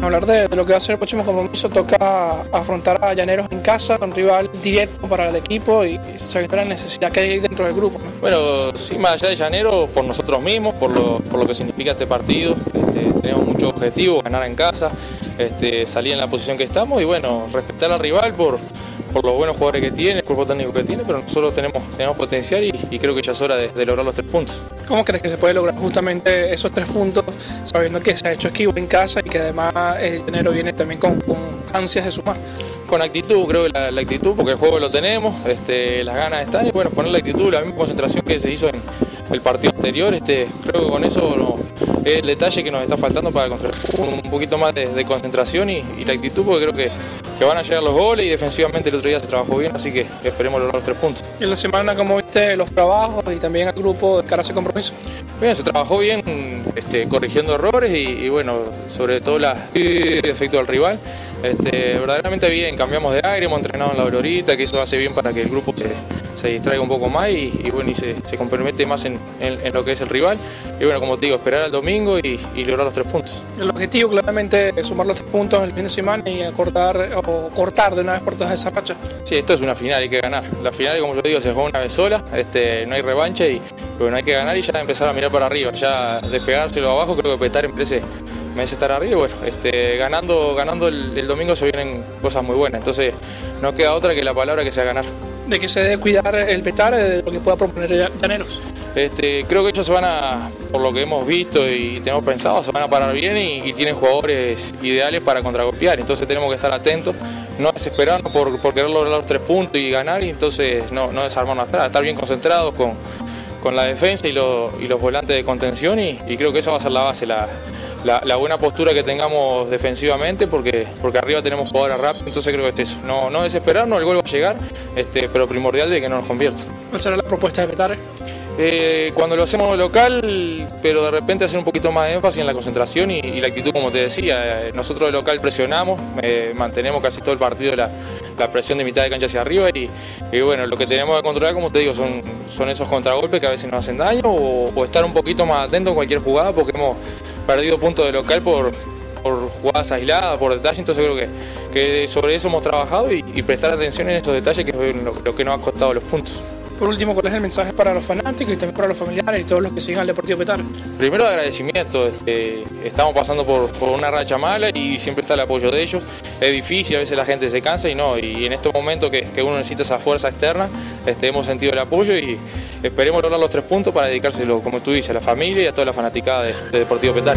hablar de, lo que va a ser el próximo compromiso, toca afrontar a Llaneros en casa, un rival directo para el equipo y, saber la necesidad que hay dentro del grupo. Bueno, sí, más allá de Llaneros, por nosotros mismos, por lo, por lo que significa este partido, este, tenemos muchos objetivos, ganar en casa, este, salir en la posición que estamos y bueno, respetar al rival por, por los buenos jugadores que tiene, el cuerpo técnico que tiene, pero nosotros tenemos, tenemos potencial y, creo que ya es hora de, lograr los tres puntos. ¿Cómo crees que se puede lograr justamente esos tres puntos, sabiendo que se ha hecho equipo en casa y que además el enero viene también con, ansias de sumar? Con actitud, creo que la, actitud, porque el juego lo tenemos, este, las ganas están y bueno, poner la actitud, la misma concentración que se hizo en el partido anterior, este, creo que con eso es el detalle que nos está faltando para construir un poquito más de, concentración y, y la actitud, porque creo que que van a llegar los goles y defensivamente el otro día se trabajó bien, así que esperemos lograr los tres puntos. ¿Y en la semana cómo viste los trabajos y también el grupo de cara a ese compromiso? Bien, se trabajó bien este, corrigiendo errores y, bueno, sobre todo la efecto del rival. Este, verdaderamente bien, cambiamos de aire, hemos entrenado en la Aurorita, que eso hace bien para que el grupo se, se distraiga un poco más y, bueno, y se, se, compromete más en, lo que es el rival. Y bueno, como te digo, esperar al domingo y, lograr los tres puntos. El objetivo claramente es sumar los tres puntos el fin de semana y acortar o cortar de una vez por todas esa racha. Sí, esto es una final, hay que ganar. La final, como yo digo, se juega una vez sola, este, no hay revancha y bueno, hay que ganar y ya empezar a mirar para arriba, ya despegárselo abajo, creo que Petar empresa merece estar arriba y bueno, este, ganando, ganando el, domingo se vienen cosas muy buenas, entonces no queda otra que la palabra que sea ganar. De que se debe cuidar el petar de lo que pueda proponer Llaneros. Este, creo que ellos se van a, por lo que hemos visto y tenemos pensado, se van a parar bien y, tienen jugadores ideales para contragolpear, entonces tenemos que estar atentos, no desesperarnos por, querer lograr los tres puntos y ganar y entonces no, no desarmarnos atrás, estar bien concentrados con, con la defensa y, los volantes de contención y, creo que esa va a ser la base, la, buena postura que tengamos defensivamente, porque, porque arriba tenemos jugadores rápidos, entonces creo que es eso. No, no desesperarnos, el gol va a llegar, este, pero primordial de que no nos convierta. ¿Cuál será la propuesta de Petare? Eh, cuando lo hacemos local, pero de repente hacer un poquito más de énfasis en la concentración y, la actitud, como te decía. Eh, nosotros de local presionamos, eh, mantenemos casi todo el partido la, presión de mitad de cancha hacia arriba y, bueno, lo que tenemos que controlar, como te digo, son, son esos contragolpes que a veces nos hacen daño o, estar un poquito más atento en cualquier jugada porque hemos perdido puntos de local por, por jugadas aisladas, por detalles, entonces creo que, que sobre eso hemos trabajado y, prestar atención en estos detalles que es lo que nos ha costado los puntos. Por último, ¿cuál es el mensaje para los fanáticos y también para los familiares y todos los que sigan el Deportivo Petar? Primero agradecimiento, este, estamos pasando por, una racha mala y siempre está el apoyo de ellos. Es difícil, a veces la gente se cansa y no, y en estos momentos que, uno necesita esa fuerza externa, este, hemos sentido el apoyo y esperemos lograr los tres puntos para dedicárselo, como tú dices, a la familia y a toda la fanaticada de, de Deportivo Petar.